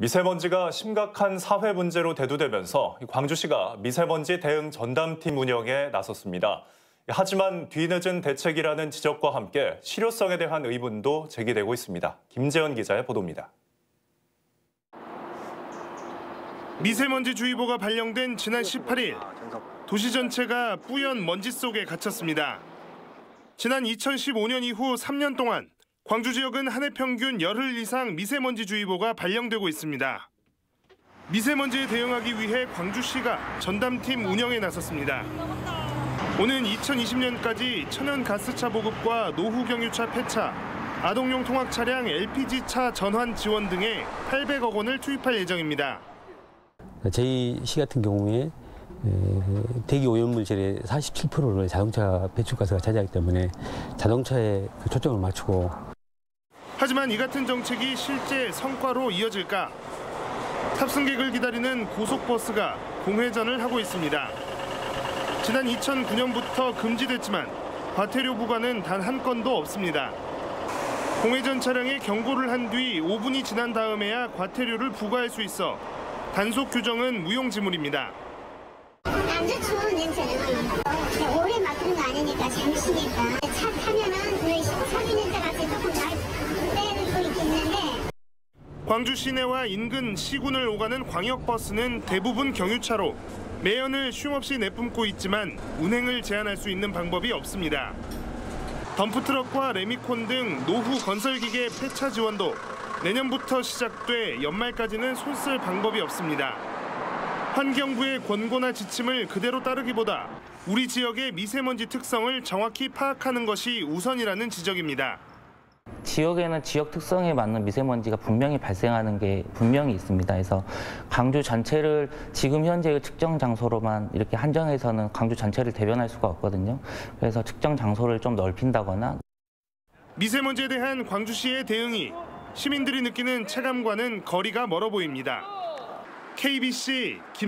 미세먼지가 심각한 사회 문제로 대두되면서 광주시가 미세먼지 대응 전담팀 운영에 나섰습니다. 하지만 뒤늦은 대책이라는 지적과 함께 실효성에 대한 의문도 제기되고 있습니다. 김재현 기자의 보도입니다. 미세먼지 주의보가 발령된 지난 18일 도시 전체가 뿌연 먼지 속에 갇혔습니다. 지난 2015년 이후 3년 동안 광주 지역은 한 해 평균 열흘 이상 미세먼지 주의보가 발령되고 있습니다. 미세먼지에 대응하기 위해 광주시가 전담팀 운영에 나섰습니다. 오는 2020년까지 천연 가스차 보급과 노후 경유차 폐차, 아동용 통학 차량 LPG차 전환 지원 등에 800억 원을 투입할 예정입니다. 저희 시 같은 경우에 대기 오염물 질의 47%를 자동차 배출가스가 차지하기 때문에 자동차에 그 초점을 맞추고 하지만 이 같은 정책이 실제 성과로 이어질까? 탑승객을 기다리는 고속버스가 공회전을 하고 있습니다. 지난 2009년부터 금지됐지만 과태료 부과는 단 한 건도 없습니다. 공회전 차량에 경고를 한 뒤 5분이 지난 다음에야 과태료를 부과할 수 있어 단속 규정은 무용지물입니다. 안 좋죠 냄새는 오래 맡는 거 아니니까 잠시니까 차 타면은 그 사비는자 같이 조금 날 빼고 있겠는데 광주 시내와 인근 시군을 오가는 광역버스는 대부분 경유차로 매연을 쉼없이 내뿜고 있지만 운행을 제한할 수 있는 방법이 없습니다. 덤프트럭과 레미콘 등 노후 건설기계 폐차 지원도 내년부터 시작돼 연말까지는 손쓸 방법이 없습니다. 환경부의 권고나 지침을 그대로 따르기보다 우리 지역의 미세먼지 특성을 정확히 파악하는 것이 우선이라는 지적입니다. 지역에는 지역 특성에 맞는 미세먼지가 분명히 발생하는 게 분명히 있습니다. 그래서 광주 전체를 지금 현재의 측정 장소로만 이렇게 한정해서는 광주 전체를 대변할 수가 없거든요. 그래서 측정 장소를 좀 넓힌다거나 미세먼지에 대한 광주시의 대응이 시민들이 느끼는 체감과는 거리가 멀어 보입니다. KBC 김